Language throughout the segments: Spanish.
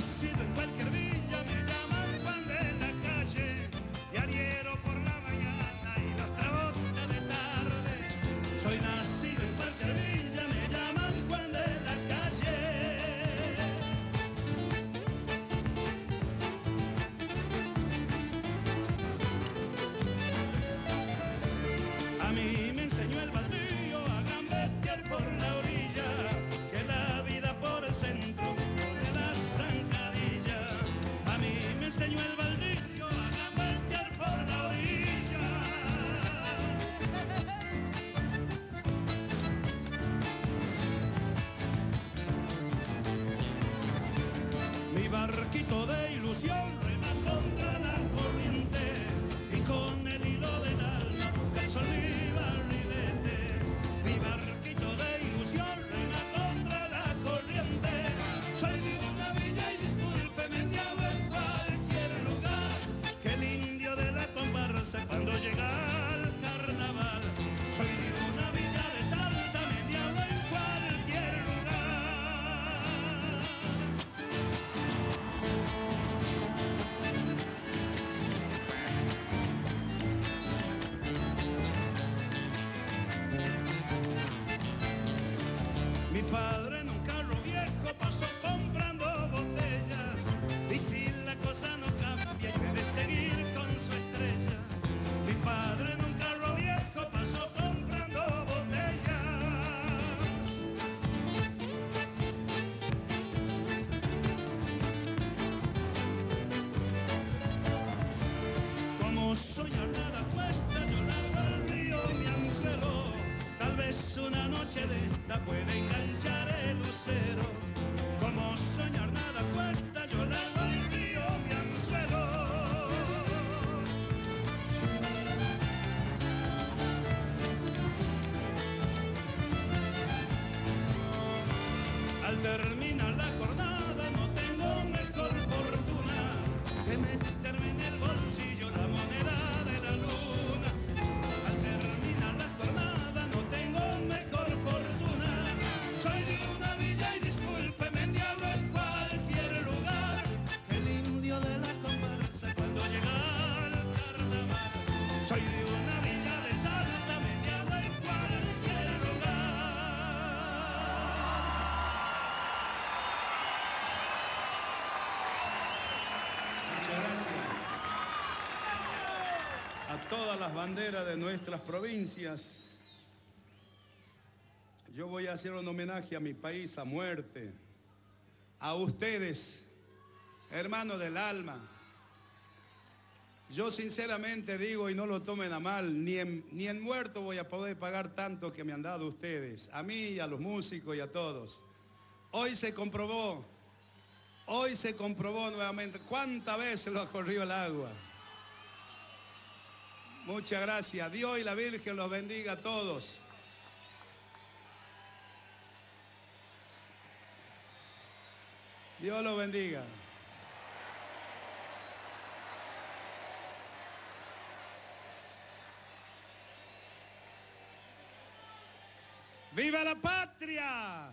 I see the barquito de puede enganchar el lucero. Todas las banderas de nuestras provincias. Yo voy a hacer un homenaje a mi país a muerte. A ustedes, hermanos del alma. Yo sinceramente digo, y no lo tomen a mal, ni en, ni en muerto voy a poder pagar tanto que me han dado ustedes. A mí, a los músicos y a todos. Hoy se comprobó Hoy se comprobó nuevamente cuántas veces lo ha corrido el agua. Muchas gracias. Dios y la Virgen los bendiga a todos. Dios los bendiga. ¡Viva la patria!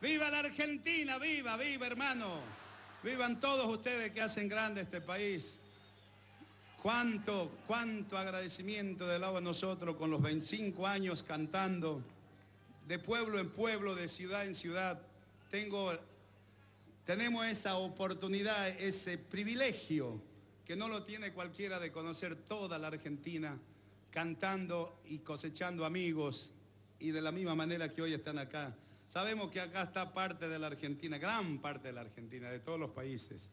¡Viva la Argentina! ¡Viva, viva, hermano! ¡Vivan todos ustedes que hacen grande este país! Cuánto, cuánto agradecimiento de lado a nosotros con los 25 años cantando, de pueblo en pueblo, de ciudad en ciudad. Tengo, tenemos esa oportunidad, ese privilegio que no lo tiene cualquiera de conocer toda la Argentina, cantando y cosechando amigos y de la misma manera que hoy están acá. Sabemos que acá está parte de la Argentina, gran parte de la Argentina, de todos los países,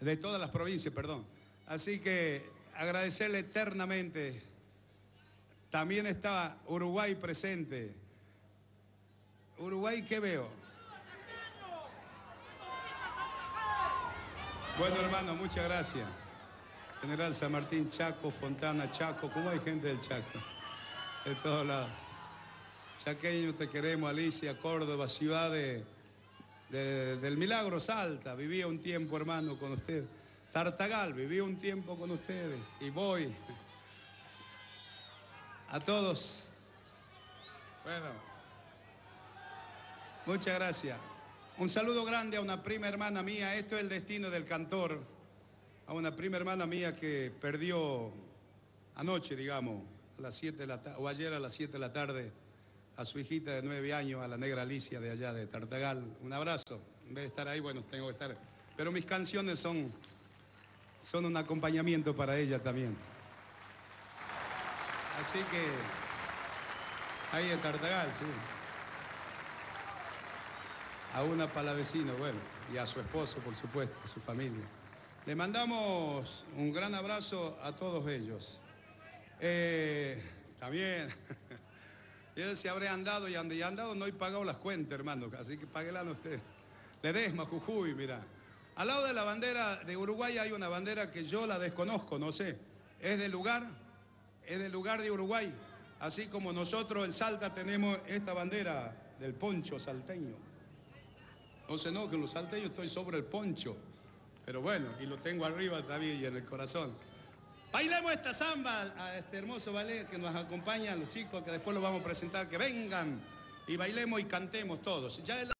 de todas las provincias, perdón. Así que agradecerle eternamente. También está Uruguay presente. Uruguay, ¿qué veo? Bueno, hermano, muchas gracias. General San Martín, Chaco, Fontana, Chaco, ¿cómo hay gente del Chaco? De todos lados. Chaqueño, te queremos, Alicia, Córdoba, ciudad de, de- del Milagro, Salta. Vivía un tiempo, hermano, con usted. Tartagal, viví un tiempo con ustedes y voy. A todos. Bueno, muchas gracias. Un saludo grande a una prima hermana mía, esto es el destino del cantor, a una prima hermana mía que perdió anoche, digamos, a las 7 de la o ayer a las 7 de la tarde, a su hijita de 9 años, a la negra Alicia de allá de Tartagal. Un abrazo. En vez de estar ahí, bueno, tengo que estar. Pero mis canciones son, son un acompañamiento para ella también. Así que ahí en Tartagal, sí a una para vecino, bueno, y a su esposo, por supuesto, a su familia. Le mandamos un gran abrazo a todos ellos. Eh, también, él se habré andado y ande y andado, no he pagado las cuentas, hermano, así que páguela usted. Ledesma, Jujuy, mira. Al lado de la bandera de Uruguay hay una bandera que yo la desconozco, no sé. Es del lugar, es del lugar de Uruguay. Así como nosotros en Salta tenemos esta bandera del poncho salteño. No sé, no, que los salteños estoy sobre el poncho. Pero bueno, y lo tengo arriba también y en el corazón. Bailemos esta samba a este hermoso ballet que nos acompañan los chicos, que después lo vamos a presentar, que vengan y bailemos y cantemos todos. Ya